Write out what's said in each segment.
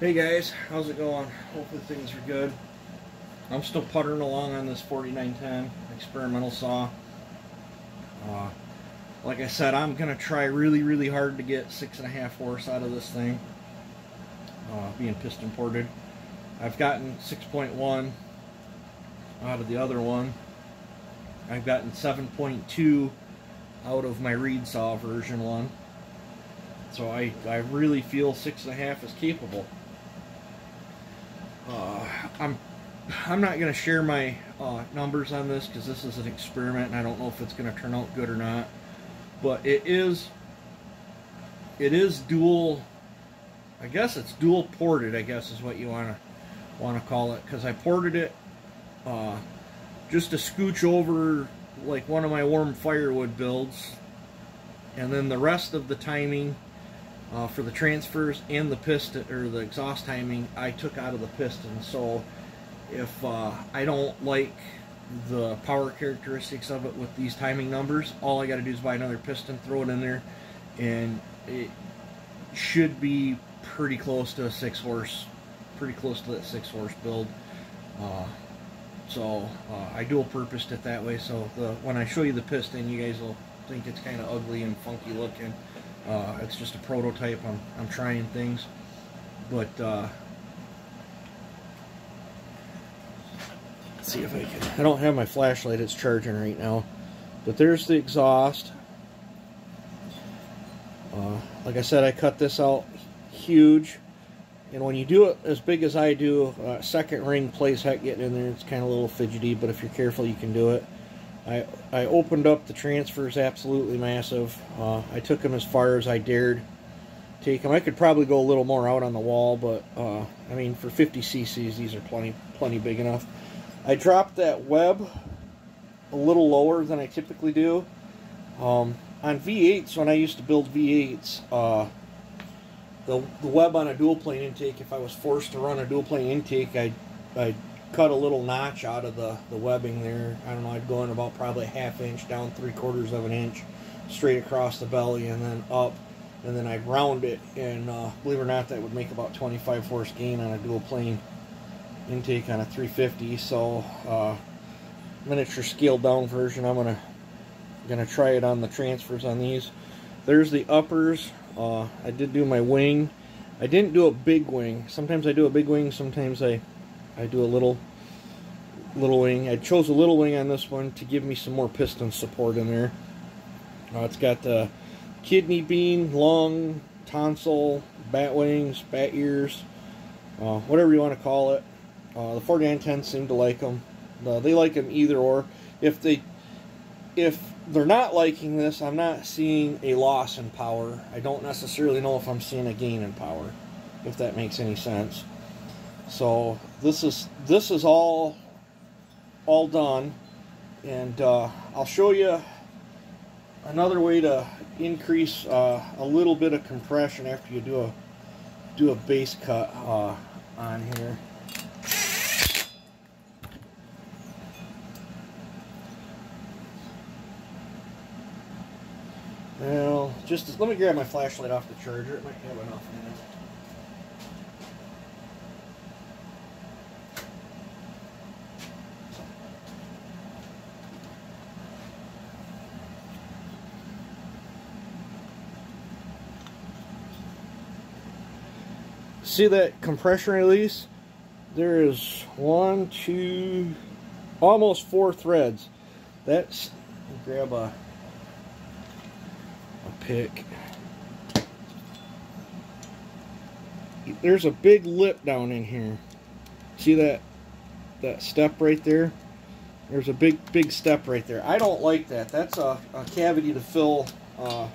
Hey guys, how's it going? Hopefully things are good. I'm still puttering along on this 4910 experimental saw. Uh, like I said, I'm going to try really, really hard to get six and a half horse out of this thing, uh, being piston ported. I've gotten 6.1 out of the other one. I've gotten 7.2 out of my reed saw version one. So I, I really feel six and a half is capable. Uh, I'm I'm not going to share my uh, numbers on this because this is an experiment and I don't know if it's going to turn out good or not. But it is it is dual. I guess it's dual ported. I guess is what you want to want to call it because I ported it uh, just to scooch over like one of my warm firewood builds, and then the rest of the timing uh, for the transfers and the piston or the exhaust timing I took out of the piston so if uh, I don't like the power characteristics of it with these timing numbers all I got to do is buy another piston throw it in there and it should be pretty close to a six horse pretty close to that six horse build. Uh, so uh, I dual purposed it that way so the when I show you the piston you guys will think it's kind of ugly and funky looking uh, it's just a prototype. I'm, I'm trying things. But, uh, let's see if I can. I don't have my flashlight. It's charging right now. But there's the exhaust. Uh, like I said, I cut this out huge. And when you do it as big as I do, uh, second ring plays heck getting in there. It's kind of a little fidgety, but if you're careful, you can do it. I, I opened up the transfers absolutely massive. Uh, I took them as far as I dared take them. I could probably go a little more out on the wall, but uh, I mean, for 50 cc's, these are plenty, plenty big enough. I dropped that web a little lower than I typically do. Um, on V8s, when I used to build V8s, uh, the, the web on a dual plane intake, if I was forced to run a dual plane intake, I'd, I'd cut a little notch out of the, the webbing there. I don't know, I'd go in about probably a half inch down three quarters of an inch straight across the belly and then up. And then I'd round it and uh, believe it or not that would make about 25 horse gain on a dual plane intake on a 350 so uh, miniature scaled down version I'm gonna gonna try it on the transfers on these. There's the uppers. Uh, I did do my wing. I didn't do a big wing. Sometimes I do a big wing sometimes I I do a little little wing. I chose a little wing on this one to give me some more piston support in there. Uh, it's got the kidney bean, lung, tonsil, bat wings, bat ears, uh, whatever you want to call it. Uh, the 4910 seem to like them. Uh, they like them either or. If they if they're not liking this, I'm not seeing a loss in power. I don't necessarily know if I'm seeing a gain in power, if that makes any sense. So this is this is all all done, and uh, I'll show you another way to increase uh, a little bit of compression after you do a do a base cut uh, on here. Well, just let me grab my flashlight off the charger. It might have enough in it. See that compression release? There is one, two, almost four threads. That's, grab a, a pick. There's a big lip down in here. See that, that step right there? There's a big, big step right there. I don't like that. That's a, a cavity to fill uh,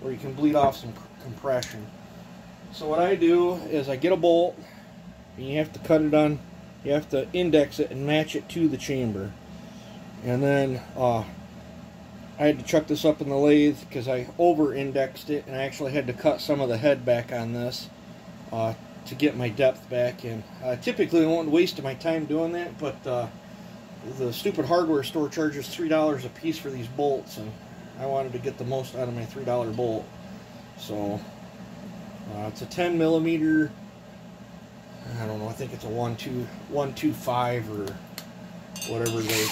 where you can bleed off some compression. So what I do is I get a bolt, and you have to cut it on, you have to index it and match it to the chamber. And then uh, I had to chuck this up in the lathe because I over-indexed it, and I actually had to cut some of the head back on this uh, to get my depth back. And uh, typically I won't waste my time doing that, but uh, the stupid hardware store charges $3 a piece for these bolts, and I wanted to get the most out of my $3 bolt. So uh, it's a 10 millimeter I don't know. I think it's a one two one two five or whatever they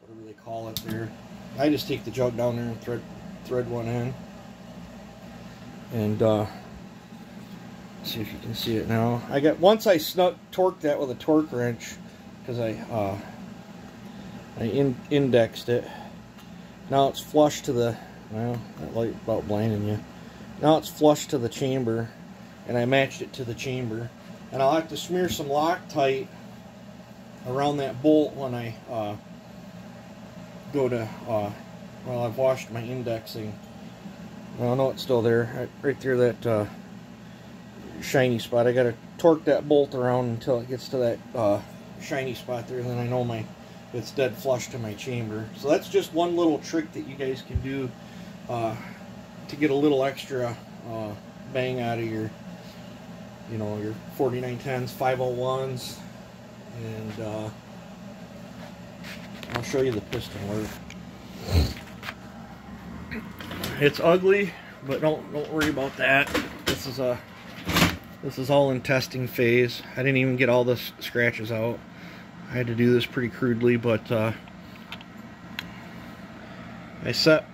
whatever they call it there. I just take the jug down there and thread thread one in, and uh, see if you can see it now. I got once I snuck torqued that with a torque wrench because I uh, I in, indexed it. Now it's flush to the well that light about blinding you. Now it's flush to the chamber, and I matched it to the chamber. And I like to smear some Loctite around that bolt when I uh, go to, uh, well, I've washed my indexing. Well, no, it's still there. Right, right there, that uh, shiny spot. I got to torque that bolt around until it gets to that uh, shiny spot there. And then I know my it's dead flush to my chamber. So that's just one little trick that you guys can do uh, to get a little extra uh, bang out of your you know, your 4910s, 501s, and uh, I'll show you the piston work. It's ugly, but don't don't worry about that. This is a this is all in testing phase. I didn't even get all the scratches out. I had to do this pretty crudely, but uh, I set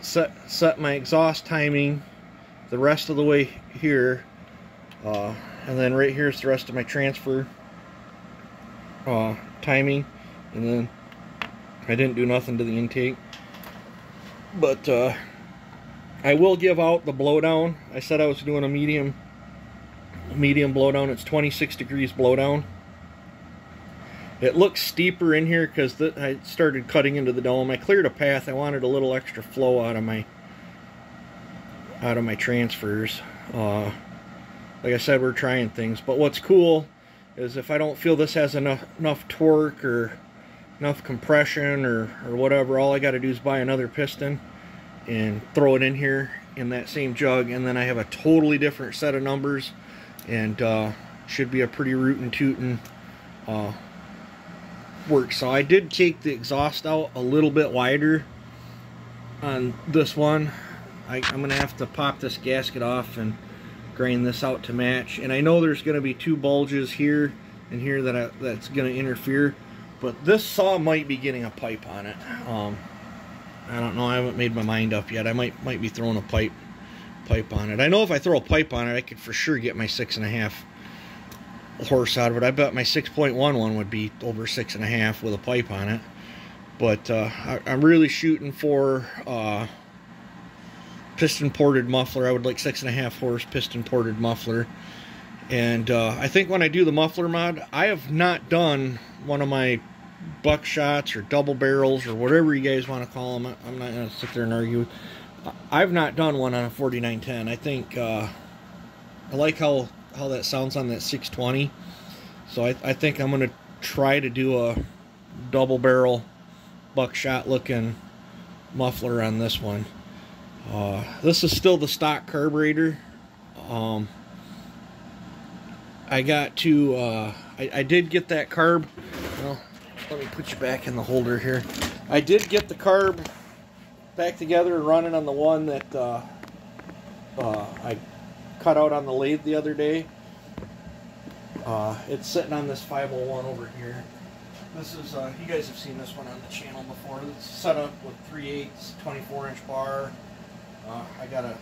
set set my exhaust timing the rest of the way here uh, and then right here is the rest of my transfer uh, timing. And then I didn't do nothing to the intake. But uh, I will give out the blowdown. I said I was doing a medium medium blowdown. It's 26 degrees blowdown. It looks steeper in here because I started cutting into the dome. I cleared a path. I wanted a little extra flow out of my out of my transfers. Uh, like I said, we're trying things. But what's cool is if I don't feel this has enough, enough torque or enough compression or, or whatever, all I got to do is buy another piston and throw it in here in that same jug. And then I have a totally different set of numbers and uh, should be a pretty rootin' tootin' uh, work. So I did take the exhaust out a little bit wider on this one. I, I'm going to have to pop this gasket off and grind this out to match. And I know there's going to be two bulges here and here that I, that's going to interfere. But this saw might be getting a pipe on it. Um, I don't know. I haven't made my mind up yet. I might might be throwing a pipe pipe on it. I know if I throw a pipe on it, I could for sure get my six and a half horse out of it. I bet my 6.1 one would be over six and a half with a pipe on it. But uh, I, am really shooting for uh, piston ported muffler. I would like six and a half horse piston ported muffler. And uh, I think when I do the muffler mod, I have not done one of my buckshots or double barrels or whatever you guys want to call them. I'm not going to sit there and argue. I've not done one on a 4910. I think uh, I like how, how that sounds on that 620. So I, I think I'm going to try to do a double barrel buckshot looking muffler on this one. Uh, this is still the stock carburetor. Um, I got to, uh, I, I, did get that carb. Well, let me put you back in the holder here. I did get the carb back together and running on the one that uh, uh I cut out on the lathe the other day. Uh, it's sitting on this 501 over here. This is, uh, you guys have seen this one on the channel before. It's set up with 3 8 24 inch bar. Uh, I got a